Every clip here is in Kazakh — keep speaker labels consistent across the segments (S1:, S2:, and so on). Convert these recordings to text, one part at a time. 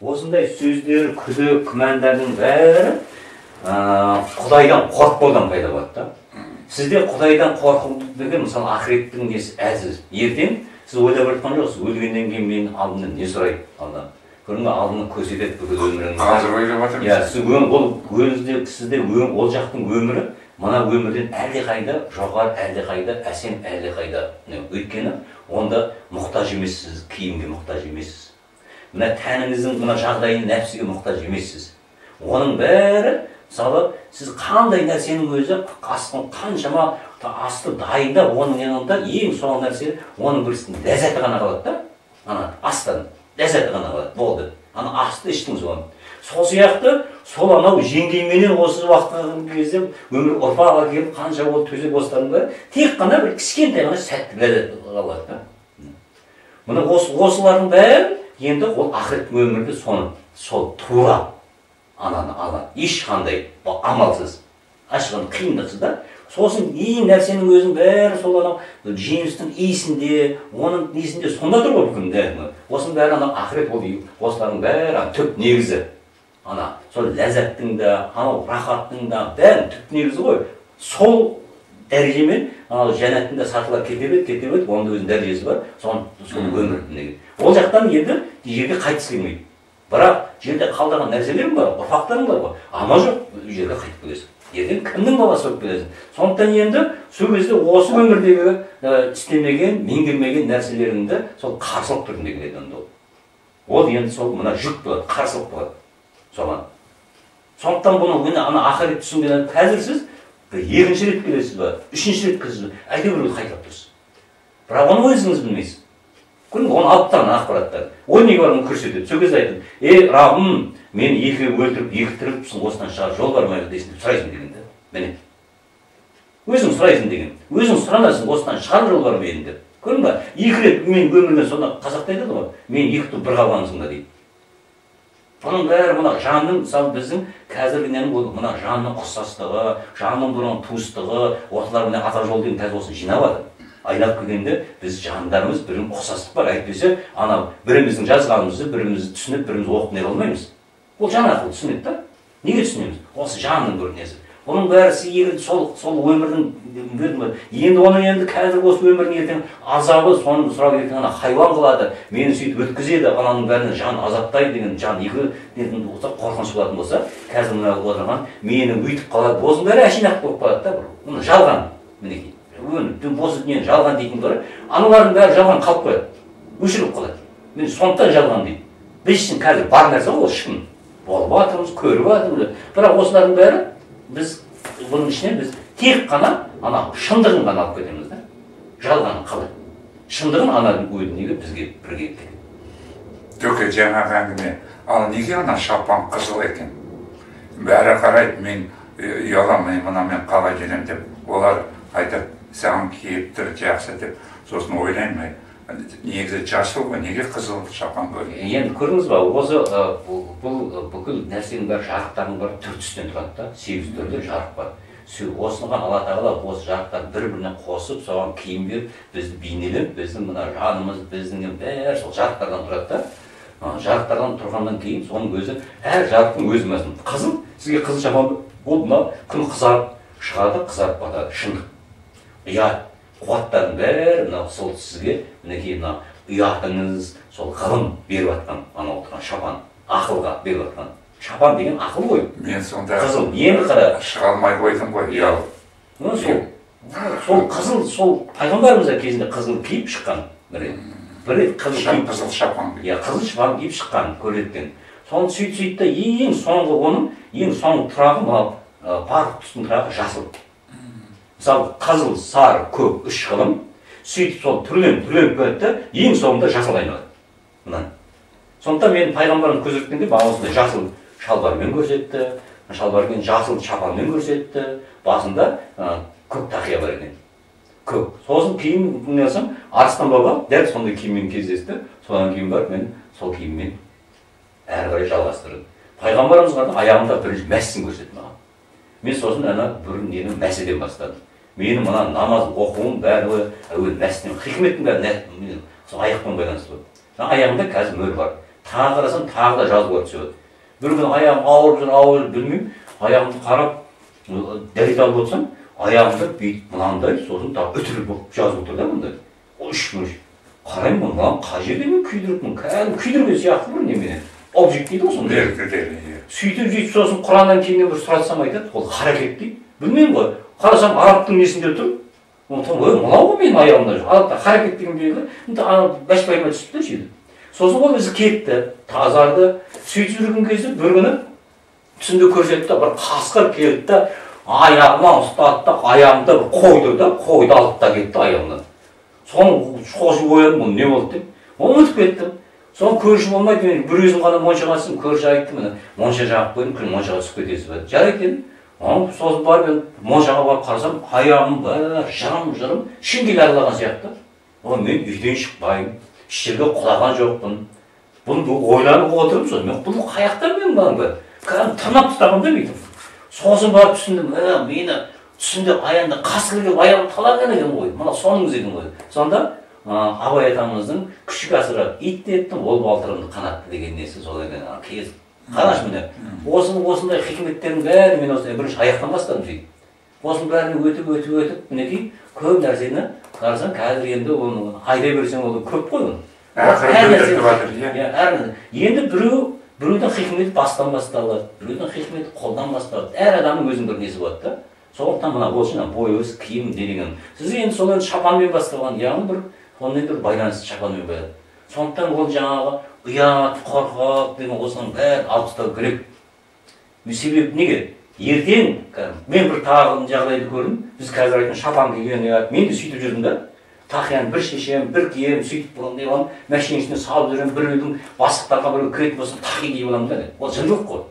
S1: осындай сөздер күдік күмәндардың бәрі ә, құдайдан қорықпаудан пайда болады да. Сізде құдайдан қорқу деген мысалы ақыреттің несі әлсіз ертең сіз ойлап жатқан жоқсыз. Өлгеннен кейін мен алдымнан не сұрайды алдан көрдің ба алдынан көрсетеді бүкіл өміріңді
S2: қазір ойлап жатырмыз
S1: иә сіз ол сізде ол жақтың өмірі мына өмірден әлдеқайда жоғары әлдеқайда әсем әлдеқайда өйткені онда мұқтаж емессіз киімге мұқтаж емессіз. Мына тәніңіздің мына жағдайын нәпсіге мұқтаж емессіз. Оның бәрі мысалы сіз қандай нәрсенің өзі астын қаншама асты дайындап оның yanында ең соңғы нәрсе оның бір ләззаты ғана қалады да. Ана астан ләззаты ғана қалады болды. Ана асты іштіңіз оны. Сол сияқты сол анау жеңгейменен осы уақытқа кезде өмір ұрпақ әкеліп қанша ол төсек осылардың бәрі тек қана бір кішкентай ғана сәтті ләззат қалады да. Міне осы осылардың бәрі енді ол ақыреттің өмірінде соны сол тура ананы алады ешқандай амалсыз ашқан қиындықсыз да. Сосын ең нәрсенің өзінің бәрі сол анау жемістің иісінде оның несінде сонда тұр ғой бүкіл бәрі осының бәрі анау ақырет ол осылардың бәрі түп негізі. Ана сол ләззаттың да анау рахаттың да бәрінің түп негізі ғой. Сол дәрежемен анау жәннаттың да сатылап кете береді кете береді оның да өзінің дәрежесі бар. Соны сол өмір неге ол жақтан енді жерге қайтқысы келмейді. Бірақ жерде қалдырған нәрселерің бар ұрпақтарың бар ғой. Ама жоқ жерге қайтып келесің. Ертең кімнің баласы болып келесің? Сондықтан енді сол кезде осы өмірдегі ә, істемеген меңгермеген нәрселеріңді сол қарсылық түрінде келеді онда ол. Ол енді сол мына жүк болады қарсылық болады соған. Сондықтан бұны міне ана ақырет түсінген қазір сіз екінші рет келесіз ба үшінші рет келесіз ба әйтеуір қайталап тұрсыз бірақ оны өзіңіз білмейсіз бе оны алып тастаған ақпараттар ол неге бар оны көрсетеді сол кезде айтады ей раббым мен екі өлтіріп екі тіріліпсің осыдан шығар жол бар ма дейсің деп сұрайсың деген да міне өзің сұрайсың деген өзің сұранасың осыдан шығар жол бар ма енді деп көрдің ба екі рет мен өмірмен сонда қазақта айтады ғой мен екі туып бір қалғансың да дейді бұның бәрі мына жанның мысалы біздің қазіргі ненің ол мына жанның ұқсастығы жанның бұрын туыстығы осылар міне ата жол деген қазір осыны жинап жатыр айналып келгенде біз жандарымыз бірін ұқсастық бар әйтпесе анау біріміздің жазғанымызды біріміз түсініп біріміз оқып неге алмаймыз ол жан арқылы түсінеді да неге түсінеміз осы жанның бір несі бұның бәрі егер сол сол өмірдің енді оның енді қазір осы өмірдің ертең азабы соны сұрап ертең ана хайуан қылады мені сөйтіп өткізеді ананың бәріне жан азаптайды деген жан екі нетін болса қорқыныш болатын болса қазір мына отырған мені өйтіп қалады осының бәрі әшейін болып қалады да бір. Мына жалған мінекей. Осы дүниені жалған дейтін бар аналардың бәрі жалған қалып қояды өшіріліп қалады. Мен сондықтан жалған дейді. Біз үшін қазір бар нәрсе ғой ол шын болып жатырмыз көріп жатырмыз бірақ осылардың бәрі біз бұның ішінен біз тек қана ана шындығын ғана алып кетеміз да жалғанын қалай шындығын ана неге бізге бірге
S2: төке жаңағы әңгіме ал неге ана шапан қызыл екен бәрі қарайды мен ұяламын мынамен қалай жүремін деп олар айтады саған киіп тұр жақсы деп сосын ойлаймын негізі жасыл ғой неге қызыл шапан көрінеді
S1: енді көрдіңіз ба осы бұл бүкіл нәрсенің бәрі жарықтардың бәрі түр түстен тұрады да сегіз түрде жарық бар. Осыған алла тағала осы жарықтарды бір біріне қосып соған киім беріп бізді бейнелеп біздің мына жанымыз біздің бәрі сол жарықтардан тұрады да. Жарықтардан тұрғаннан кейін соның өзі әр жарықтың өз мәсін қызыл сізге қызыл шапан ол мына күн қызарып шығады қызарып батады шындық. Ұят. Қуаттардың бәрі мынау сол сізге мінекей мына ұятыңыз сол ғылым беріп жатқан анау тұрған шапан ақылға беріп жатқан шапан деген ақыл ғой.
S2: Мен сонда
S1: қызыл енді қара
S2: шыға алмай қойдым ғой. Ұялып
S1: ну, сол сол қызыл сол пайғамбарымыз да кезінде қызыл киіп шыққан бір рет. Бір рет қызыл киіп
S2: қызыл шапан.
S1: иә қызыл шапан киіп шыққан көреттен соны сөйтіп сөйтті да ең соңғы оның ең соңғы тұрағы мынау ы, барлық түстің тұрағы жасыл. Мысалы қызыл сары көк үш ғылым сөйтіп сол түрленіп түрленіп келеді да ең соңында жасыл айналады. Мынаны сондықтан менің пайғамбарым көрсеткенде маған осындай жасыл шалбармен көрсетті шалбармен жасыл шапанмен көрсетті басында ы, көк тақия бар екен. Көк сосын кейін не қылсам арыстан баба дәл сондай киіммен кездесті. Содан кейін барып мен сол киіммен әрі қарай жалғастырдым. Ғана аяғымда бірінші мәсісін көрсетті маған. Мен сосын ана бір нені мәседен бастадым. Менің мына намаз оқуым барлығы әуелі мәстен хикметтің бәрі мен сол аяқпен байланысты болды мына аяғымда қазір мөр бар. Тағы қарасам тағы да жазуға түседі. Бір күні аяғым ауырып жүр ауырып жүр білмеймін. Аяғымды қарап дәрет алып отырсам аяғымда бүйтіп мынандай сосын тағы үтір болып жазып отыр да мындай. Үш қараймын мынаны қай жерде мен күйдіріппін кәдімгі күйдірген сияқты бір неменен обжиг дейді ғой сондай
S2: иә.
S1: Сөйтіп сөйтіп сосын құраннан кейіннен бір сұратсам айтады ол харакет дейді. Білмеймін ғой қарасам арабтың несінде тұр. Ой мынау ғой менің аяғымда жүр арабта харакет деген белгі түсті да сөйтіп сосын ол өзі кетті тазарды сөйтіп жүрген кезде бір күні түсімде көрсетті бір қасқыр келді да аяғымнан ұстады да аяғымда бір қойды да қойды алды да кетті аяғымнан. Соны шошып ояндым бұл не болды деп. Ұмытып кеттім. Соны көрші болмайды мен бір өзім ғана моншаға түстім көрші айтты міне монша жағып қойдым күні моншаға түсіп кетесіз ба? Жарайды дедім. Сосын барып мен моншаға барып қарасам аяғым бәрі жырым жырым шеңгел аралаған сияқты. Ой мен үйден шықпаймын еш жерге құлаған жоқпын. Бұны ойланып отырмын мен бұл қай жақтан мен мынаны кәдімгі тырнап тастаған да бүйтіп. Сосын барып түсіндім ә мені түсімде аяғымда қасқыр келіп аяғымды талаған екен ғой мына соның өзі екен ғой сонда абай атамыздың күшік асырап ит еттім ол балтырымды қанатты деген несі сол екен кез қарашы міне осының осындай хикметтердің бәрін мен осылай бірінші аяқтан бастадым сөйтіп осының бәрін өтіп өтіп өтіп мінекей көп нәрсені қарасаң қазір енді оны айта берсең ол көп қой оны иә. әр енді біреу біреудің хикметі бастан басталады біреудің хикметі қолдан басталады. Әр адамның өзінің бір несі болады да. Сондықтан мына осы бойыңыз киім деген. Сіз енді сол енді шапанмен басталған яғни бір сонымен бір байланысты шапанмен байланысты сондықтан ол жаңағы ұят қорқақ деген осының бәрін алып тастау керек. Себебі неге? Ертең мен бір тағы жағдайды көрдім. Біз қазір айтқан шапан киген мен де сөйтіп жүрдім да тақияны бір шешемін бір киемін сөйтіп не қыламын машинаның ішіне салып жүремін біреудің бастықтарға біреу кіретін болса тақи киіп аламын да. Ол жындылық қой.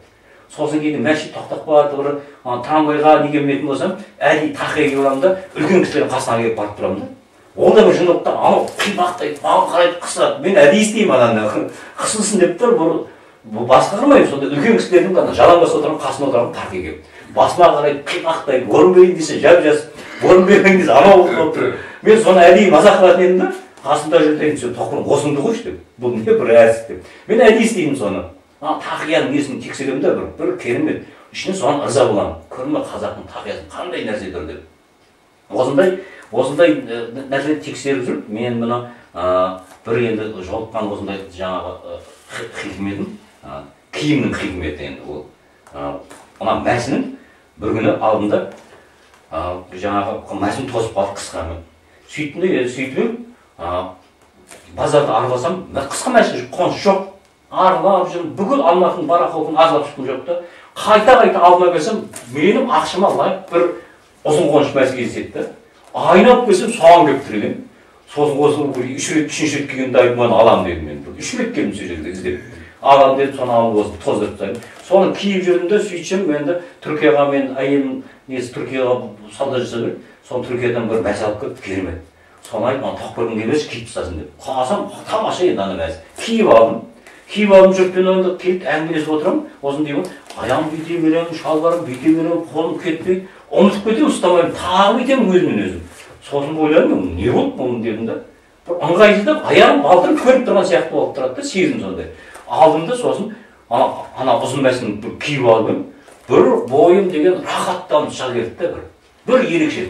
S1: Сосын кейін мәшин тоқтап қалады бір трамвайға неге мінетін болсам әдейі тақия киіп аламын да үлкен кісілердің қасына келіп барып тұрамын да. Ол да бір та анау қимақтайды маған қарайды қысылады мен әдейі істеймін ананы. Қысылсын деп тұр бұл басқа сонда. Үлкен кісілердің ана жалаңбас отырған қасына отырамын тақия келіп басыма қарайды қимақтайды орын берейін десе жап жас орын бермейін десе анау болып тұр. Мен соны әдейі мазақ қылатын едім да қасында жүрген сен тоқырым осыңды қойшы деп. Бұл не бір әрсіз деп. Мен әдейі істеймін соны. Ана тақияның несін тексеремін да бір бір керемет. Ішіне соған ырза боламын. Ба қазақтың тақиясы қандай нәрсе тұр деп. Осындай осындай нәрселерді тексеріп жүріп мен мына бір енді жолыққан осындай жаңағы хикметім киімнің хикметі енді ол. Мына мәсінің бір күні алдында жаңағы мәсін тозып қалды қысқамен сөйттім де сөйтіп едім базарды араласам қысқа мәсін қоныс жоқ. Аралап жүрмін бүкіл алматының барахолкін аралап шықтым жоқ та. Қайта қайта алдыма келсем менің ақшама лайық бір ұзын қоныш мәсі кездеседі да айналып келсем соған келіп тұр екен сосын осы бір үш рет үшінші рет келгенде айттым аламын дедім мен үш рет келдім сол жерге іздеп аламын дедім соны алып осы тоздырып тастадым соны киіп жүрдім да сөйтсем енді түркияға мен әйелім несі түркияға сауда жасап еді соны түркиядан бір мәс алып келіп керемет соны айтып маған тоқпырғың келмесе киіп тастасын деп қарасам тамаша енді ана мәс киіп алдым киіп алдым жұртпен енді келіп әңгімелесіп отырамын сосын деймін аяғым бүйте беремін шалбарым бүйте беремін қолым кетпейді ұмытып кетемін ұстамаймын тағы бүйтемін өзіммен өзім сосын ойладым не болды мұның дедім да бір ыңғайсыздап аяғым балтырым көрініп тұрған сияқты болып тұрады да сезім сондай алдым да сосын ана, ұзын мәсін бір киіп алып едім бір бойым деген рахаттанып шыға келді да бір бір ерекше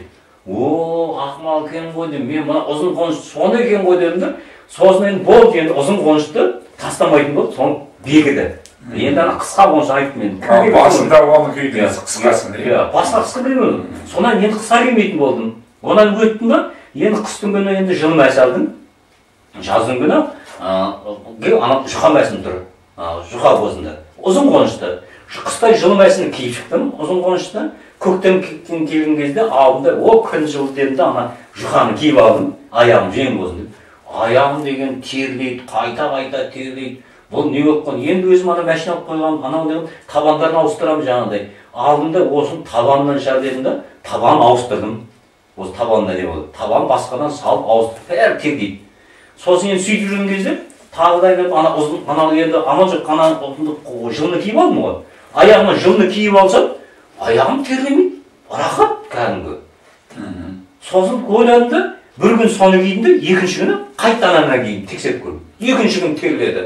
S1: о ақымақ екен ғой деп мен мына ұзын қоныш соны екен ғой дедім да сосын енді болды енді ұзын қонышты тастамайтын болды соны бекіді енді ана қысқа қоныш айттым мен
S2: басында оны киді қысқасын
S1: иә басқа қысқа кимеймін содан енді қысқа кимейтін болдым. Одан өттім ба енді қыстың күні енді жылы мәс алдым жаздың күні ана жұқа мәсім тұр. Жұқа осында ұзын қонышты. Қыстай жылы мәсін киіп шықтым ұзын қонышты. Көктем келген кезде алдымда о күн жылы дедім да ана жұқаны киіп алдым. Аяғым жеңіл болсын деп аяғым деген терлейді қайта қайта терлейді. Бұл не болып қалған енді өзім ана машина алып қойғанмын анау деген табандарын ауыстырамын жаңағыдай. Алдым да осыны табанынан шығар дедім да табан ауыстырдым. Осы табанында не болды? Табан басқадан салып ауыстырып бәрі терлейді сосын енді сөйтіп жүрген кезде тағы да келіп ана ұзын анау енді амал жоқ ана жылны киіп алдым ғой. Аяғыма жылны киіп алсам аяғым терлемейді. Рахат кәдімгі. Сосын ойладым да бір күн соны кидім де екінші күні қайтадан ана киім тексеріп көрдім. Екінші күн терледі.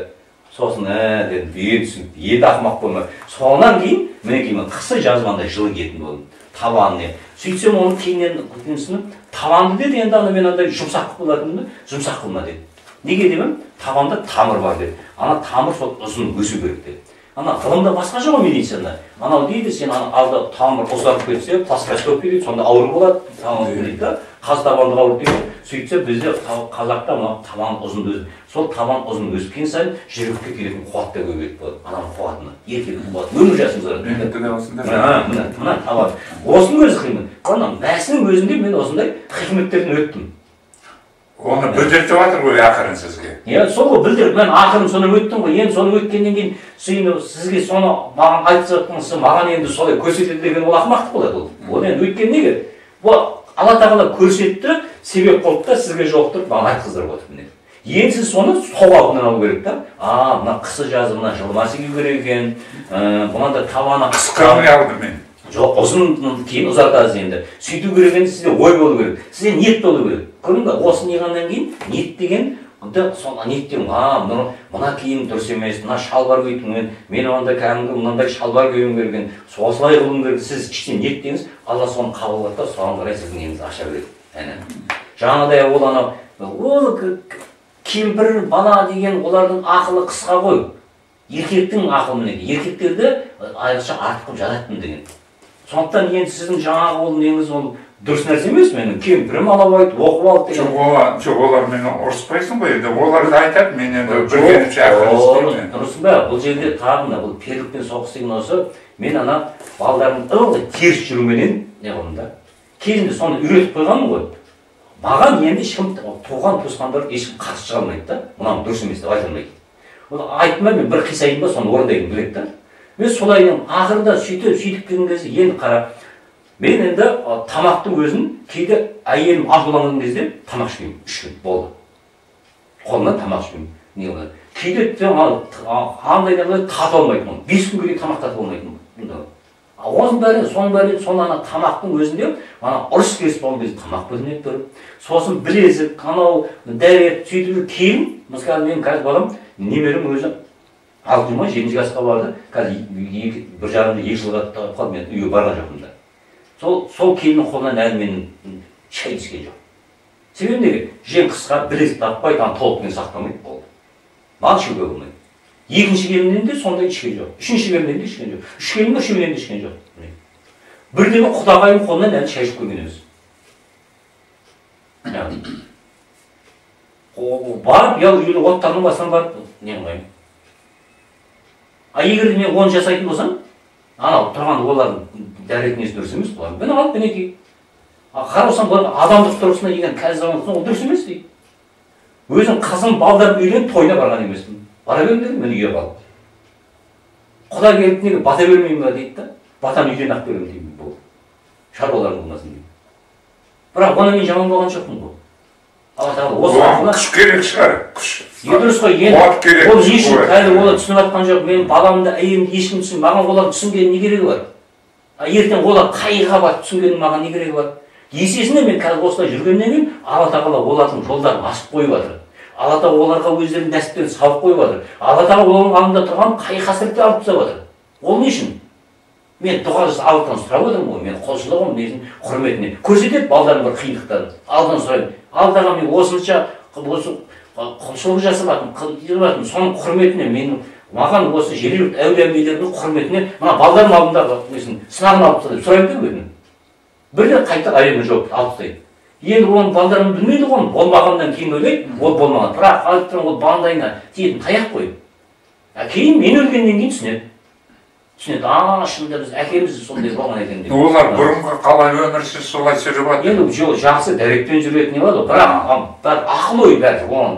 S1: Сосын ә дедім енді түсінікті енді ақымақ болма содан кейін мінекей мен қысы жазғанда жылы киетін болдым. Табаны не сөйтсем оны кейіннен түсініп табанды деді енді ана мен андай жұмсақ қылып болатынмын жұмсақ қылма деді. Неге демем табанда тамыр бар деді. Ана тамыр сол ұзын өсу керек деді. Ана ғылымда басқаша ғой медицина анау дейді сен ана алда тамыр ұзарып кетсе пластмасса болып кетеді сонда ауру болады дейді да қаз табандық ауру дейді сөйтсе бізде қазақта мынау табан ұзын өсіп сол табан ұзын өсіп келген сайын жүрекке келетін қуат та көбейеді болады ананың қуатына ертеңгі қуаты өмір
S2: осындай
S1: мына табан. Осының өзі қимет ана мәсінің өзінде мен осындай хикметтерден өттім.
S2: Оны білдіртіп жатыр ғой ақырын сізге.
S1: Иә сол ғой білдіріп. Мен ақырын соны өттім ғой. Енді соны өткеннен кейін сені сізге соны маған айтып жатқаныңыз маған енді солай көрсетеді деген ол ақымақтық болады ол. Оны енді өйткені неге? Алла тағала көрсетті себеп қылды да сізге жолықтырып маған айтқыздырып отыр міне. Енді сіз соны сол қалпынан алу керек та. А мына қысы жазы мына жылмасы кию керек екен мынандай табаны
S2: қысқа. Не алдым мен.
S1: Жоқ ұзын кейін ұзартасыз енді. Сөйту керек енді сізде ой болу керек. Сізде ниет болу керек. Көрдің ба осы кейін? Ниет деген да сол ниеттен а мына киім дұрыс емес мына шалбар кийтін мен онда кәдімгі мынандай шалбар киюім керек екен осылай қылуым керек сіз іштен ниеттеңіз алла соны қабыл да соған қарай сіздің неңізді аша береді әне. Жаңағыдай ол анау ол кемпір бала деген олардың ақылы қысқа ғой еркектің ақылы мінекей еркектерді айрықша артық қылып деген сондықтан енді сіздің жаңағы ол неңіз ол дұрыс нәрсе емес менің. Кемпірім алабайды оқып алды
S2: жоқ
S1: деген
S2: олар жоқ олар мені ұрыспайсың ғой. Енді олар да айтады мен енді
S1: Жоқ, дұрыс па бұл жерде тағы мына бұл перілік пен соғыс деген осы. Мен ана балдарымның ылғи теріс жүруменен не қылдым да? Кезінде соны үйретіп қойғанмын ғой. Маған енді ешкім туған туысқандар ешкім қарсы шыға алмайды да. Мынау дұрыс емес деп айта алмайды. Ол айтма мен бір қисайын ба соны орындайын біледі да. Мен солай ақырында сөйтіп сөйтіп келген кезде енді қара мен енді а, тамақтың өзін кейде әйелім ашуланған кезде тамақ ішпеймін үш күн болды. Қолымнан тамақ ішпеймін не қылады кейде тым ал- а- андай да былай татып алмайтынмын бес күнге дейін тамақ татып алмайтынмын осының бәрі соның бәрі соны ана тамақтың өзінде ана ұрыс керіс болған кезде тамақ бөлінеді бір сосын білезік анау дәрет сөйтіп кейін мысалы менің қазір балам немерем өзі алты жыл ма жетінші классқа барды. Қазір бір жарым екі жылға қалды мен үйге барған жоқпын да. Сол сол келіннің қолынан әлі мен шай ішкен жоқ. Себебі неге? Жең қысқа білезік таппайды ана толықпен сақтамайды болды. Маған ішуге болмайды. Екінші келіннен де сондай ішкен жоқ. Үшінші келіннен де ішкен жоқ. Үш келін ба үшеуінен де ішкен жоқ. Бірдегі құдағайым қолынан әлі шай ішіп көрген емес. Барып я үйде оттардың басынан барып не қылайын? А егер мен оны жасайтын болсам анау тұрған олардың дәрет несі дұрыс емес міне алып мінекей. А қарасам бұлар адамдық тұрғысынан деген қазір тұрғысынан ол дұрыс емес дейді. Өзім қызым балдарым үйленіп тойына барған емеспін. Бара беремін дедім міне үйге қалып құда келіп неге бата бермеймін ба дейді да? Батаны үйден ақ беремін деймін бұл. Шаруаларың болмасын деймін. Бірақ оны мен жаман болған жоқпын ғой. Алла тағала осы арқылы
S2: күш керек шығар күш.
S1: Е дұрыс қой енді ол не үшін қазір олар түсініп жатқан жоқ менің баламды әйелімді ешкім түсін маған олардың түсінгеннің не керегі бар? Ертең олар қайғыға барып түсінгеннің маған не керегі бар есесіне мен қазір осылай жүргеннен кейін алла тағала олардың жолдарын ашып қойып жатыр. Алла тағала оларға өздерінің нәсіптерін салып қойып жатыр. Алла тағала олардың алдында тұрған қай қасіретті алып тастап жатыр? Ол не үшін? Мен дұға жасап алладан сұрап отырмын ғой мен құлшылығым несін құрметіне. Көрсетеді балдарым бір қиындықтарын. Алладан сұраймын. Аллаға мен осынша осы құлшылық жасап жатырмын соның құрметіне менің маған осы жергілікті әулие әмбиелердің құрметіне мына балдарым алдындағы несін сынағын алып таста деп сұраймын да өзім бірден қайта әрине жоқ алып тастайды. Енді оның балдарым білмейді ғой оны болмағаннан кейін ойлайды ол болмаған. Бірақ тұрған ол маңдайына тиетін таяқ қой кейін мен өлгеннен кейін түсінеді. Түсінеді а шынында біз әкеміз сондай болған екен деп
S2: олар бұрынғы қалай өмір сүрсе солай сүріп жатыр
S1: енді жоқ жақсы дәретпен жүретін не болады ғой бірақ бәрі ақыл ой бәрі оған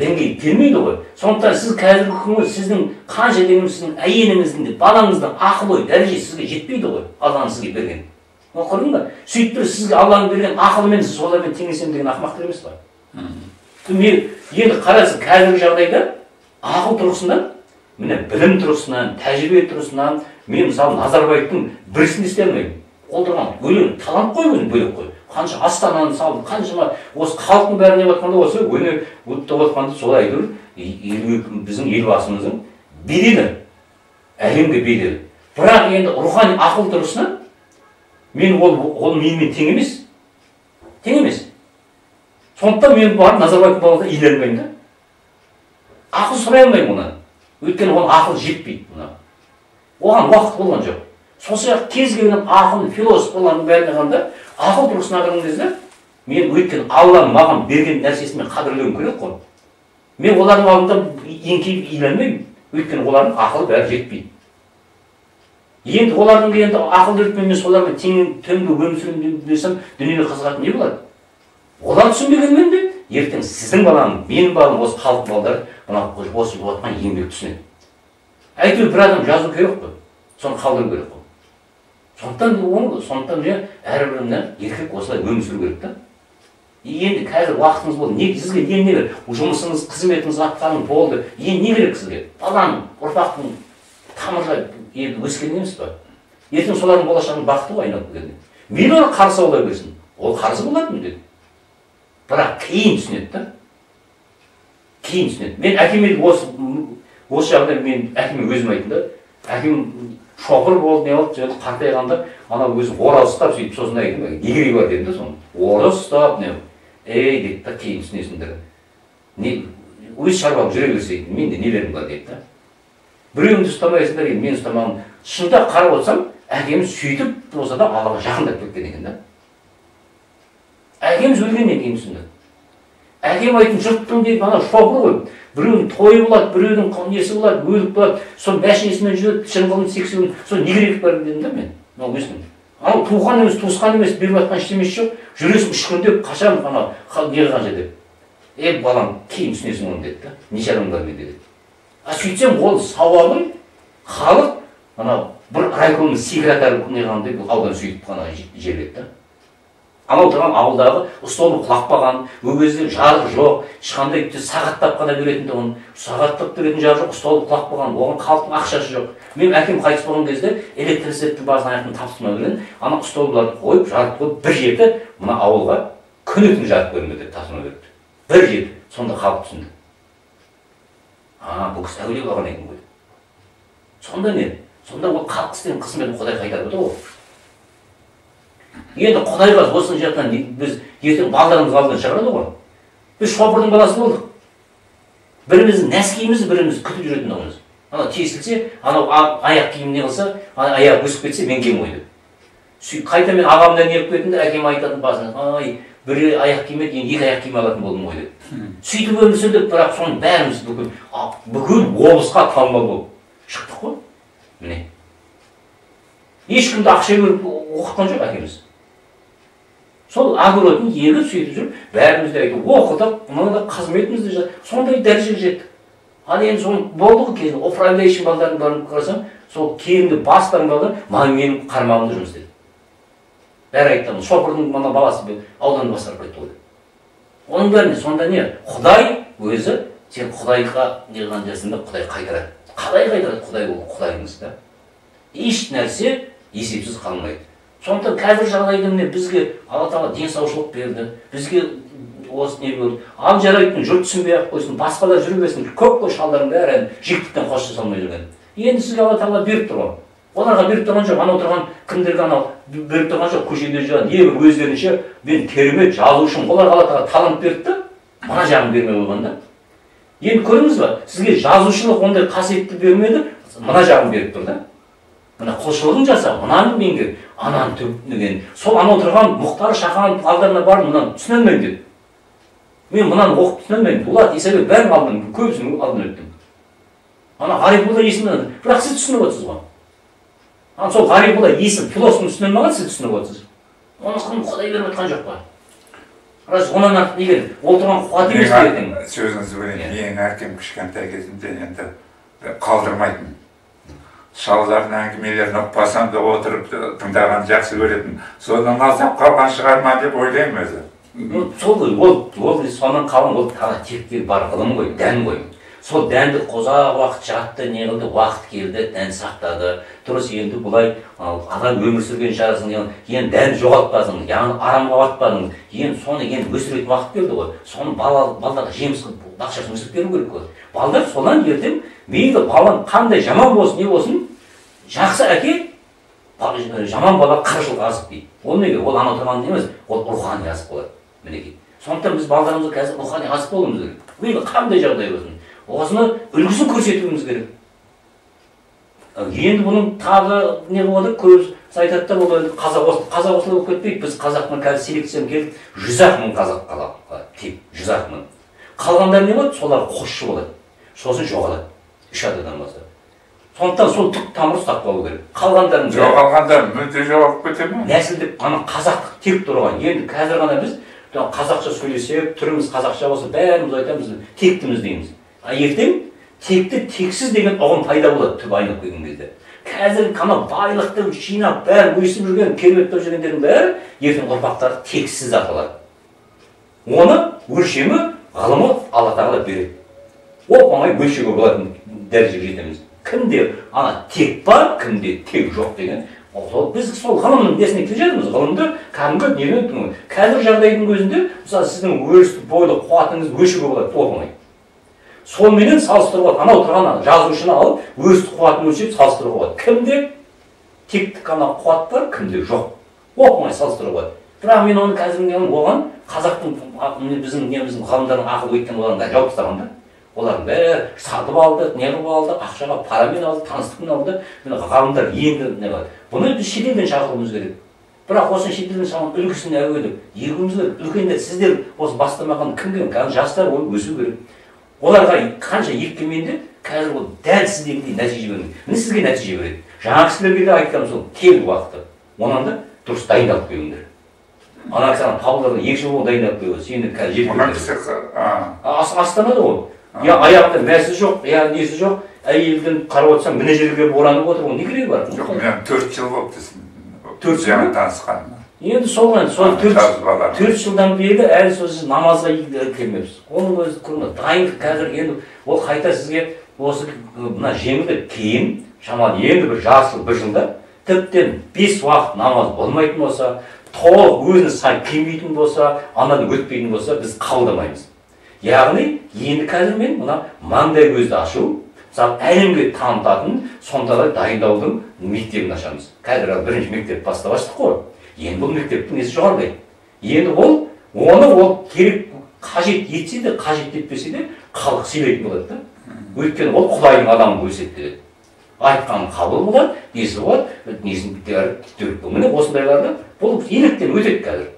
S1: деңгей келмейді ғой сондықтан сіз қазіргі күнгі сіздің қанша дегенмен сіздің әйеліңіздің де балаңыздың ақыл ой дәрежесі сізге жетпейді ғой алланың сізге берген көрдің ба сөйтіп тұрып сізге алланың берген ақылымен сіз солармен теңесемін деген ақымақтық емес па мен енді қарасын қазіргі жағдайда ақыл тұрғысынан міне білім тұрғысынан тәжірибе тұрғысынан мен мысалы назарбаевтың бір ісін істей алмаймын. Ол тұрған өлең талант қой өзі бөлек қой. Қанша астананы салды қаншама осы халықтың бәрі не жатқанда осы өнер деп жатқанда солай әйтеуір біздің елбасымыздың беделі әлемге беделі. Бірақ енді рухани ақыл тұрғысынан мен ол ол менімен тең емес. Тең емес. Сондықтан мен барып назарбаевтың баласына иеленбеймін да. Ақыл сұрай алмаймын одан өйткені оның ақылы жетпейді мына. Оған уақыт болған жоқ. Сол сияқты кез келген ақын философ бәріне қарағанда ақыл тұрғысына қараған кезде мен өйткені алланың маған берген нәрсесін мен қадірлеуім керек қой. Мен олардың алдында еңкейіп иеленбеймін өйткені олардың ақылы бәрі жетпейді. Енді олардың енді ақыл еркімен мен солармен тең төңде өмір сүремін десем дүниеге қызығатын не болады? Олар түсінбегенмен де ертең сіздің балаң менің балам осы халық балдары мына осы болып жатқан еңбек түсінеді әйтеуір бір адам жазу керек қой. Соны қалдыру керек қой. Сондықтан оны сондықтан мен әрбіріне еркек осылай өмір сүру керек та. Енді қазір уақытыңыз болды. Не сізге енді не керек? Жұмысыңыз қызметіңіз атқарыңыз болды. Енді не керек сізге? Баланың ұрпақтың тамыры енді өскен емес па ертең солардың болашағының бақыты ғой айналып келгенде. Мейлі оны қарсы аула берсін. Ол қарыз болады міндетті бірақ кейін түсінеді да кейін түсінеді мен әкеме осы осы жағдай мен әкеме өзім айттым да. Әкем шоқыр болды не болды қартайғанда ана өзі орақ ұстап сөйтіп сосын айттым егерей бар дедім да соны. Орақ ұстап не ей деді да кейін түсінесіңдер не өз шаруаң жүре берсе менде нелерім бар? деді да. Біреуіңді ұстамайсыңдар енді мен ұстамағанмын шындап қарап отырсам әкем сөйтіп болса да аллаға жақындап кеткен екен да. Әкеміз өлгеннен кейін түсіндім әкем айтын жұрттың дейді ана шоғыр ғой. Біреудің тойы болады біреудің несі болады өлік болады сол мәшинесімен жүреді шыңғылын сексеуін сол не керек бар дедім да мен. Мынау өстім анау туған емес туысқан емес беріп жатқан ештемесі жоқ. Жүресің үшкірдеп қашан ана не қылған жерде е балам кейін түсінесің оны деді да не шаруаң бар менде деді. А сөйтсем ол сауабын халық анау бір райкомның секретары неғандай аудан сөйтіп қана жерледі да. Анау тұрған ауылдағы столы құлап ол кезде жарық жоқ ешқандай сағаттап қана беретін тұғын сағаттап беретін жарық жоқ столы құлап қалған оған халықтың ақшасы жоқ. Мен әкем қайтыс болған кезде электрицитеттің басын аяқтан тапсырма берген ана столдарды қойып жарық қойып бір жеті мына ауылға күні түні жарық беріңдер деп тапсырма беріпті. Бір жеті сонда халық түсінді. А бұл кісі әулие болған екен ғой. Сонда не? Сонда ол халық істеген қызметін құдай қайтарып отыр ғой. Енді құдайға осыны жақтан біз ертең балдарымыз алдынан шығарады ғой. Біз шопырдың баласы болдық. Біріміздің нәскиімізді біріміз күтіп жүретін тұғынбыз анау тесілсе анау аяқ киім не қылса аяғы өсіп кетсе мен киемін ғой деп. Сөйтіп қайта мен ағамдан қылып кеттім де әкем айтатын басында ай бір аяқ киім еді енді екі аяқ киім алатын болдым ғой деп. Сөйтіп өмір сүрдік бірақ соның бәріміз бүкіл бүкіл облысқа танымал болып шықтық қой. Міне. Ешкімді ақша беріп оқытқан жоқ әкеміз. Сол огородын егіп сөйтіп жүріп бәріміз де оқыдық мынада қызметімізді сондай дәрежеге жеттік ал енді соны болды ғой кезінде управляющий балдардың барын қарасам сол кейінгі бастардың балдар маған менің қарамағымда жұмыс істеді бәрі айтты шопырдың мына баласы ауданды басқарып кетті ғой оның бәріне сонда не? Құдай өзі сен құдайға не қылған жерсің құдай қайтарады. Қалай қайтарады құдай ол құдайыңыз да? Еш нәрсе есепсіз қалмайды. Сондықтан қазір жағдайда міне бізге алла тағала денсаушылық берді. Бізге осы не болды? Ал жарайды жұрт түсінбей ақ қойсын басқалар жүре берсін көп қой шалдардың бәрі жігіттіктен қош алмай жүрген. Енді сізге алла тағала беріп тұр ғой оларға беріп тұрған жоқ анау тұрған кімдерге анау беріп тұрған жоқ көшеде жүрген небір өздерінше мен керемет жазушымын оларға алла тағала талант берді да мына жағын бермей қойған да. Енді көрдіңіз ба сізге жазушылық ондай қасиетті бермеді мына жағын беріп тұр да. Мына құлшылығын жаса мынаны меңгер ананы деген. Сол анау тұрған мұхтар шаханов алдарына барып мынаны түсіне алмаймын деді. Мен мынаны оқып түсіне алмаймын дулат исабек бәрін алдынан көбісін алдынан өттім ана ғарифолла есімнен бірақ сіз түсініп отырсыз ғой. Ана сол ғарифолла есім философын түсіне алмаған сіз түсініп отырсыз? Оны құдай беріп жатқан жоқ па? Рас онан артық не керек ол тұрған қуат емес
S2: сөзіңізді бөлейін. Менің әкем кішкентай кезімде енді қалдырмайтын. Шалдардың әңгімелерін ұқпасам да отырып тыңдағанды жақсы көретін. Содан азап қалған шығар ма деп ойлаймын өзі.
S1: Сол ғой ол ол сонан қалған ол тағы бар ғылым ғой дән ғой. Сол дәнді ұзақ уақыт жатты не қылды уақыт келді дән сақтады. Дұрыс енді бұлай адам өмір сүрген шығарсың енді дән жоғалтпасың яғни арамға батпадың. Енді соны енді өсіретін уақыт келді ғой. Соны бала балдарға жеміс қылып бақшасын өсіріп беру керек қой. Балдар содан ертең мейлі балаң қандай жаман болсын не болсын жақсы әке жаман бала қырық жылға азық дейді. Ол неге? Ол ана тұрған емес ол рухани азық болады мінекей. Сондықтан біз балдарымызға қазір рухани азық болуымыз керек. Мейлі қандай жағдай болсын. Осыны үлгісін көрсетуіміз керек. Енді бұның тағы не болады? Көбісі айтады да бұл енді қазақ қазақ осылай болып кетпейді. Біз қазақтың қазір селекцияны келіп жүз ақ мың қазақ қалады тек жүз ақ мың. Қалғандары не болады? Солар қосшы болады. Сосын жоғалады. Үш атадан бастап. Сондықтан сол түп тамыр ұстап қалу керек. Қалғандарын
S2: жоғалғандар мүлде жоғалып кете ме
S1: нәсілдік ана қазақтық тек тұрған. Енді қазір ғана біз қазақша сөйлесек түріміз қазақша болса бәріміз айтамыз тектіміз дейміз. А ертең текті тексіз деген ұғым пайда болады түбі айналып келген кезде. Қазір ана байлықты жинап бәрі өсіп жүрген керемет болып жүргендердің бәрі ертең ұрпақтары тексіз аталады оны өлшемі ғылымы алла тағала береді. Оп оңай өлшеуге болатын дәрежеге жетеміз. Кімде ана тек бар кімде тек жоқ деген сол біз сол ғылымның несіне келе жатырмыз? Ғылымды кәдімгі неден қазір жағдайдың өзінде мысалы сіздің өрісті бойлы қуатыңызды өлшеуге болады оп оңай сонымен салыстыруға анау тұрған жазушыны алып өз қуатын өлшеп салыстыруға болады. Кімде? Тектік қана қуат бар кімде жоқ. Оп оңай салыстыруға болады. Бірақ мен оны қазір оған қазақтың біздің неміздің ғалымдардың ақылы өйткені олардың жауып тастаған да олардың бәрі сатып алды неғып алды ақшаға парамен алды таныстықпен алды. Ғалымдар енді не қылады? Бұны біз шетелден шақыруымыз керек. Бірақ осы шетелден шақырған үлгісін әуелі егуіміз керек үлкендер сіздер осы бастамаған кімге? Қазір жастар өсу керек. Оларға қанша еккенмен де қазір ол дәл сіздегідей нәтиже бермейді. Міне сізге нәтиже береді. Жаңағы кісілерге де айтқаным сол тел уақыты. Онан да дұрыс дайындалып келіңдер ана кісі ана павлодарда екі жыл болды дайындалып келді сені қазір
S2: мына кісі
S1: астанада ғой я аяғында мәсі жоқ я несі жоқ әйелден қарап отырсаң мына жерге оранып отыр оның не керегі бар?
S2: Жоқ мен төрт жыл болыпты
S1: төрт жыл
S2: танысқаныма.
S1: Енді сол ғой сол төрт төрт жылдан бері әлі сол сіз намазға келмепсіз оның өзі дайындық қазір енді ол қайта сізге осы мына жеңілдік кейін шамалы енді бір жарты жыл бір жылда тіптен бес уақыт намаз болмайтын болса толық өзіне сай келмейтін болса анадан өтпейтін болса біз қабылдамаймыз. Яғни енді қазір мен мына маңдай көзді ашу мысалы әлемге танытатын сондайлар дайындаудың мектебін ашамыз. Қазір бірінші мектеп бастап аштық қой. Енді бұл мектептің несі жоғарылайды енді ол оны ол керек қажет етсе де қажет етпесе де халық сыйлайтын болады да өйткені ол құдайдың адамы болып есептеледі айтқаны қабыл болады несі болады несін міне осындайларды бұл електен өтеді қазір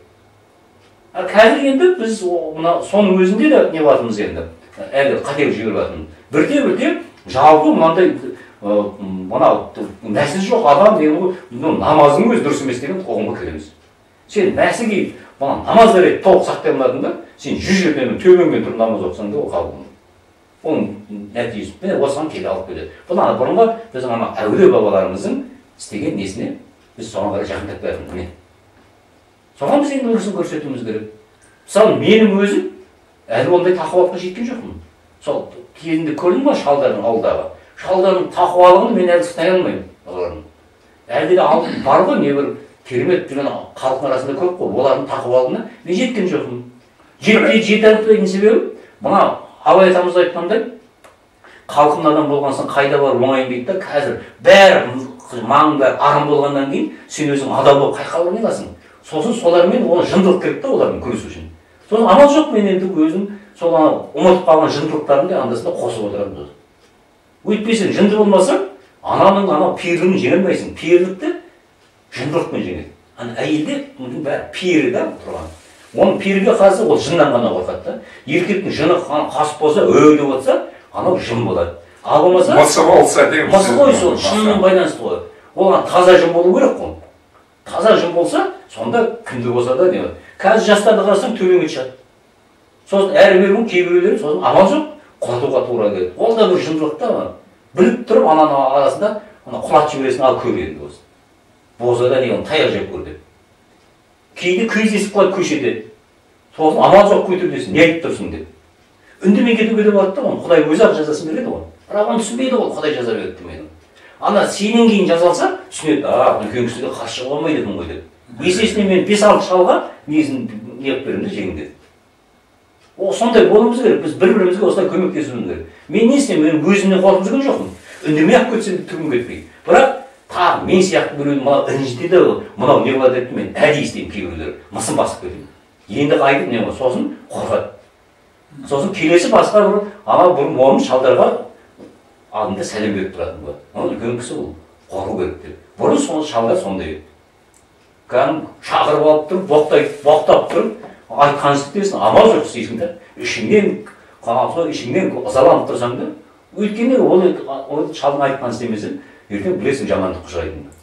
S1: а қазір енді біз мына соның өзінде де не қылатынбыз енді әлі қателік жіберіп жатырмыз бірте бірте жалпы мынандай мынау нәсіл жоқ адам деген намаздың өзі дұрыс емес деген ұғымға келеміз сен нәсіл киіп мына намаз береді толық сақтай алмадың да сен жүз жерден төменге тұрып намаз оқысаң да ол қабыл оның нәтижесі міне осыған келе алып келеді. Бұл ана бұрынғы біздің ана әулие бабаларымыздың істеген несіне біз соған қарай жақындап келатырмыз міне соған біз енді үлгісін көрсетуіміз керек. Мысалы менің өзім әлі ондай тақуалыққа жеткен жоқпын. Сол кезінде көрдім ғой шалдардың ауылдағы? Шалдардың тақуалығын мен әлі ұстай алмаймын олардың. әлде де бар ғой небір керемет жүрген халықтың арасында көп қой. олардың тақуалығына мен жеткен жоқпын. жетпей жете алмайтын себебім? мына абай атамыз айтқандай халқын адам болған соң қайда бар оңайын дейді да қазір бәрі маңында ағым болғаннан кейін сен өзің адал болып қай жаққа аласың сосын солармен оны жындылық керек та олармен күресу үшін. сосын амал жоқ мен енді өзім сол анау ұмытып қалған жындылықтарымды анда санда қосып отырамын өйтпесең жынды болмасаң ананың анау пирлігін жеңе алмайсың пирлікті жындылықпен жеңеді ана әйелде бәрі пері да тұрған. Оның періге қарсы ол жыннан ғана қорқады да. Еркектің жыны қасып болса өй деп отырса анау жын болады. Ал болмаса
S2: мысы болса деген
S1: мысы ғой сол жынмен байланысты ғой. Ол таза жын болу керек қой. Таза жын болса сонда кімді болса да не қазір жастарды қарасаң төбеңе шығады сосын әрбір күн кейбіреулері сосын амал жоқ. Құлатуға тура келеді ол да бір жындылық та біліп тұрып ананың арасында ана құлатып жібересің ал көр енді осы болса да не таяқ жеп көр деп кейде кездесіп қалады көшеде сосын амал жоқ көтер десін не айтып тұрсың деп үндемей кетуге де болады да оны құдай өзі ақ жазасын береді ғой бірақ оны түсінбейді ғой құдай жаза береді демейді ана сенен кейін жазалса түсінеді а үлкен кісіге қарсы шығуға болмайды екен ғой деп есесіне мен бес алты шалға несін неғып беремін да жеңдеп о сондай болуымыз керек. Біз бір бірімізге осылай көмектесуіміз керек. Мен не істеймін? Мен өзімнен қорқып жүрген жоқпын. Үндемей ақ кетсем де түгім кетпей. Бірақ тағы мен сияқты біреуді мынау ренжітеді мынау не қылады деп мен әдейі істеймін кейбіреулер. Мысын басып кетемін. Енді қайтып не сосын қорқады. Сосын келесі басқа бір ана бір момын шалдарға алдында сәлем беріп тұратын болады. Ол үлкен кісі ол. Қору керек деп. Бұрын сол шалдар сондай еді. Кәдімгі шақырып алып тұрып боқтай боқтап тұрып айтқанын істейсің амал жоқ істейсің да ішіңнен сол ішіңнен ызаланып тұрсаң да өйткені ол ол шалдың айтқанын істемесең ертең білесің жамандық ұшырайтыныңды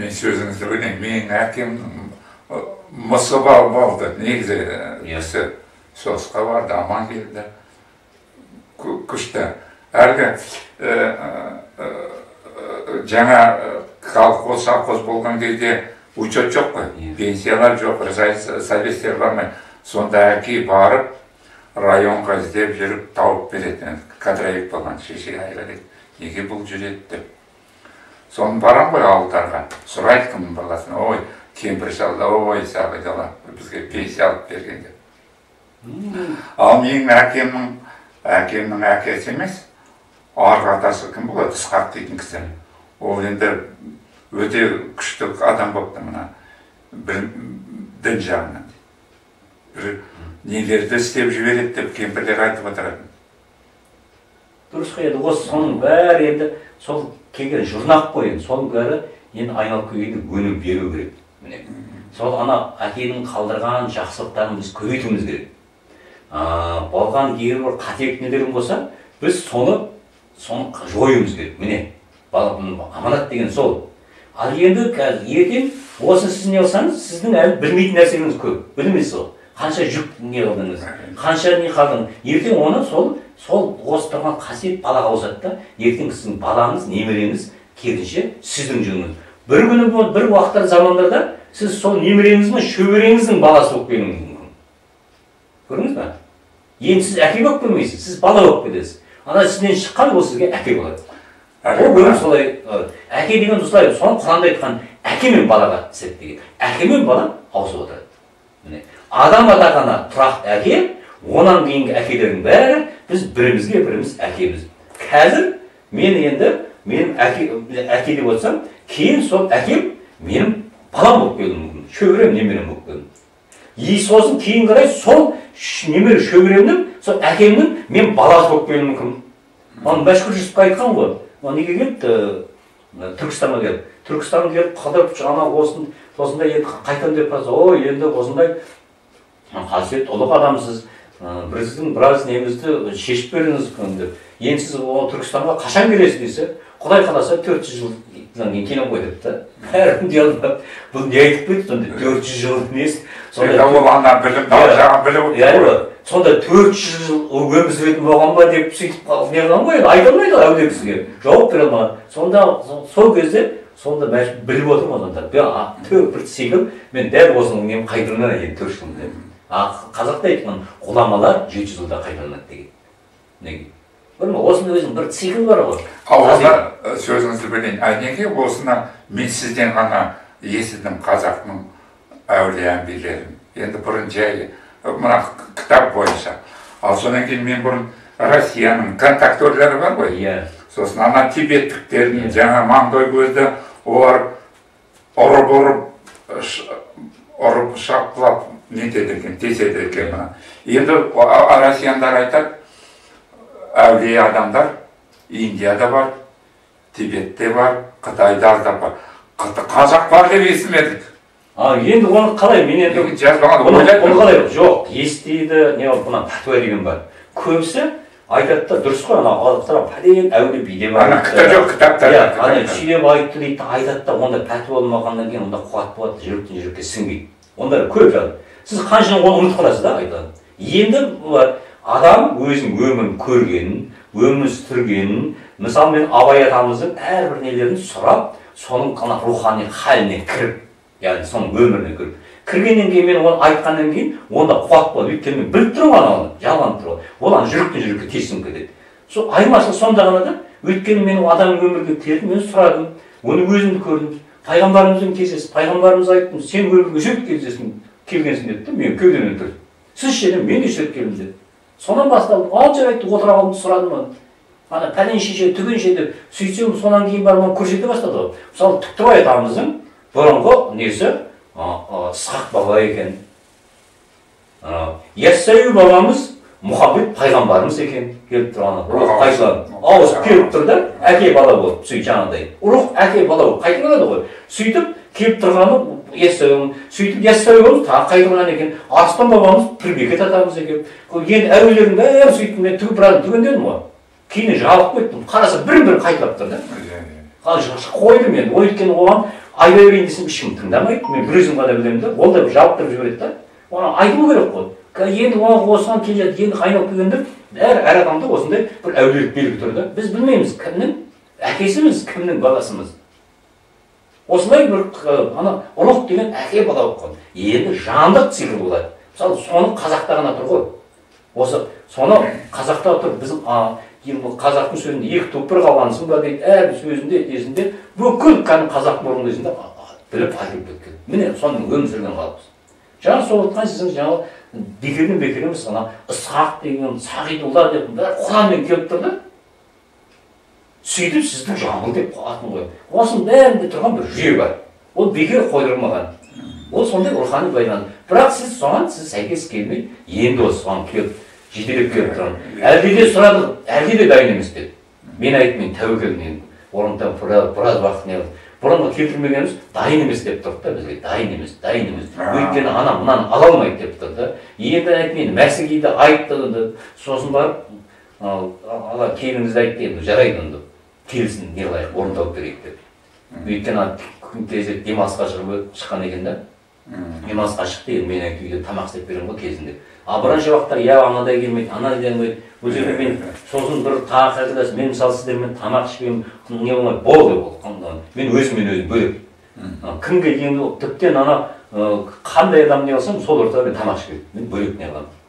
S2: мен сөзіңізді бөлейін менің әкем мысы бал болды негізі кісі соғысқа барды аман келді күшті әлгі жаңа колхоз совхоз болған кезде учет жоқ қой пенсиялар жоқ советтер бармай сонда әке барып районға іздеп жүріп тауып береді кадровик болған шеше айғайлайды неге бұл жүреді? Деп соны барамын ғой ауылдарға. Сұрайды кімнің баласына ой кемпір шал ой сағидала бізге пенсия алып берген деп. Ал менің әкемнің әкемнің әкесі емес арғы атасы кім болады? Ысқақ дейтін кісі. Ол енді өте күшті адам болыпты мына дін жағынан. Бір нелерді істеп жібереді деп кемпірлер айтып отыратын.
S1: Дұрыс қой енді осы соның бәрі енді сол келген жұрнақ қой енді. Соның бәрі енді айналып келгенде өнім беру керек міне. Сол ана әкенің қалдырған жақсылықтарын біз көбейтуіміз керек. Болған егер бір қателік нелерің болса біз соны соны жоюымыз керек міне. Аманат деген сол. Ал енді қазір ертең осы сіз не қылсаңыз сіздің әлі білмейтін нәрселеріңіз көп. Білмейсіз ғой. Қанша жүк не қылдыңыз? Қанша не қалдың? Ертең оны сол сол осы тұрған қасиет балаға ауысады да ертең сіздің балаңыз немереңіз керісінше сіздің жөніңіз бір күні бір уақыттар замандарда сіз сол немереңіз бен шөбереңіздің баласы болып келуіңіз мүмкін. Көрдіңіз ба енді сіз әке болып келмейсіз сіз бала болып кетесіз. Ана сізден шыққан ол сізге әке болады. Ол өмір солай әке деген осылай соны құранда айтқан әке мен балаға деген. Әке мен бала ауысып отырады. Міне адам атағана тұрақты әке онан кейінгі әкелердің бәрі біз бірімізге біріміз әкеміз. Қазір мен енді мен әке, әке деп отырсам кейін сол әкем менің балам болып келуі мүмкін. Шөберем немерем болып келуі и сосын кейін қарай сол немере шөберемнің сол әкемнің мен баласы болып келуім мүмкін. Оны мәшһүр жүсіпов айтқан ғой. Ол неге келді? Түркістанға келді. Түркістанға келіп қыдырып ана осын осындай енді қайтамын деп қалса ой енді осындай қасиетті ұлық адамсыз біздің біраз немізді шешіп беріңіз деп. Енді сіз түркістанға қашан келесіз десе құдай қаласа төрт жүз жылдан кейін келемін ғой депті. Бұл не айтып кетті сонда? Төрт жүз жыл несі
S2: білім
S1: сонда төрт жүз жыл өмір сүретін болған ба деп сөйтіп не қылған ғой айта алмайды ғой әулие кісіге жауап бере алмаған. Сонда сол кезде сонда біліп отырмын сонда. Бір секілді мен дәл осының немен қайтаруынан енді төрт жыл деп а қазақта айтқан ғұламалар жеті жылда қайталанады деген. Көрдің осының өзінің бір цикл бар ғой.
S2: Ал сөзіңізді білейін а неге осыны мен сізден ғана естідім қазақтың әулие әмбиелерін? Енді бұрын жай мына кітап бойынша. Ал содан кейін мен бұрын россияның контактерлері бар ғой.
S1: Иә.
S2: Сосын ана тибеттіктердің жаңа маңдай көзді олар ұрып ұрып ұрып шапқылап нетеді екен теседі екен мына. Енді россияндар айтады әулие адамдар индияда бар тибетте бар қытайда да бар. Қазақ бар деп естімедік
S1: а енді оны қалай мен енді
S2: жазбаған
S1: оны қалай жоқ естиді не мына пәтуа деген бар. Көбісі айтады да дұрыс қой ана алыптар пәлен әулие би деп
S2: ана кітап жоқ кітаптар
S1: иә ана сөйлеп айтты дейді айтады да онда пәтуа болмағаннан кейін онда қуат болады жүректен жүрекке сіңбейді. Ондай көп жатыр сіз қанша оны ұмытып қаласыз да айтады. Енді адам өзінің өмірін көргенін өмір сүргенін мысалы мен абай атамыздың әрбір нелерін сұрап соның ана рухани халіне кіріп яғни соның өміріне кіріп. Кіргеннен кейін мен оны айтқаннан кейін онда қуат болады. Өйткені мен біліп тұрмын ана оны жалғанып тұр ғой ол ана жүректен жүрекке тесіліп кетеді сол айырмашылық сонда ғана да өйткені мен адам өмірге келдім мен сұрадым. Оны өзімді көрдім. Пайғамбарымызбен кездестім пайғамбарымыз айтты сен өмірге үш рет кездестің келгенсің деді да мен кеудемнен тұрды сіз ше? дедім мен үш рет келдім деді. Содан басталды ал жарайды отыра қалдым сұрадым ана пәленше ше түгенше деп сөйтсем содан кейін барып оны көрсете бастады ғой. Мысалы түктібай атамыздың бұрынғы несі? Ысқақ баба екен. Яссауи бабамыз мұхаммед пайғамбарымыз екен. Келіп тұрған рух қайтадан ауысып келіп тұр да әке бала болып сөйтіп жаңағыдай. Рух әке бала болып қайтып келеді ғой? Сөйтіп келіп тұрғаны яссауи сөйтіп яссауи бабамыз тағы қайтып екен? Арыстан бабамыз пірбекет атамыз екен. Енді әулиелердің бәрі сөйтіп мен түгіп біраз түгендедім ғой кейін жалығып кеттім. Қараса бірін бірі қайталап тұр да. Қойдым енді. Өйткені оған айта берейін десем ешкім тыңдамайды мен бір өзім ғана білемін да ол да жалықтырып жібереді да оны айту керек қой енді осыған келе жатыр енді айналып келгенде әр әр адамда осындай бір әулиелік белгі тұр да біз білмейміз кімнің әкесіміз кімнің баласымыз осындай бір ана ұлық деген әке бала болып қалды енді жандық цикл болады мысалы соны қазақта ғана тұр ғой осы соны қазақта тұр біз енді қазақтың сөзінде екі бір қалғансың ба дейді әр сөзінде несінде бүкіл кәдімгі қазақ мұрын кезінде біліп айтылып кеткен. Міне соның өмір сүрген халықпыз жаңа сол айтқан сіздің жаңағы бекерден бекер емес ана ысқақ деген сағидулла деп бәрі құранмен келіп тұр да. Сөйтіп сізді жамбыл деп атын қойып осының бәрінде тұрған бір жүйе бар. Ол бекер қойдырмаған. Ол сондай рухани байланыс. Бірақ сіз соған сіз сәйкес келмей енді осы соған келіп жетелеп келіп тұрған әлде де сұрадық әлде де дайын емес деді. Мен айттым мен тәуекел мен орнында біраз уақыт не бұрынғы келтірмегеніміз дайын емес деп тұрды да бізге. Дайын емес дайын емес. Өйткені ана мынаны ала алмайды деп тұр да. Енді айттым енді мәсігейді айтты сосын барып ала келініңізді айтты енді жарайды енді. Келсін не қылайық орындалып берейік деп. Өйткені ана тезірек демалысқа шығып шыққан екен да. Демалысқа шықты енді мен үйде тамақ істеп беремін ғой кезінде. Ал бірінші уақыттар иә анадай келмейді анадай келмейді бұл жерде мен сосын бір тағы қағидасы мен мысалы сіздермен тамақ ішпеймін не болмайды болды ол мен өзіммен өзім бөлек кімге енді тіптен ана қандай адам не қылсам сол ортада мен тамақ ішпеймін мен бөлек не қыламын.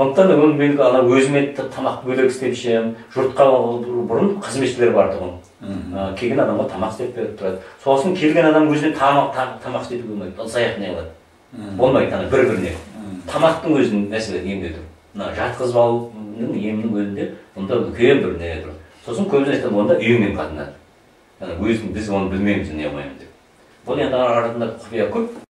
S1: Сондықтан да мен ана өзіме тамақ бөлек істеп ішемін жұртқа бұрын қызметшілер бар тұғын. Келген адамға тамақ істеп беріп тұрады. Сосын келген адам өзіне тамақ тамақ істетуге болмайды ыдыс аяқ не қылады? Болмайды ана бір біріне тамақтың өзінің мәселе емде тұр мына жатқызып алудың емінің өзінде бұнда үлкен бір не тұр. Сосын көбісі айтады онда үйіңнен қатынады. Өзің біз оны білмейміз не қылмаймыз деп. Бұл енді арасында құпия көп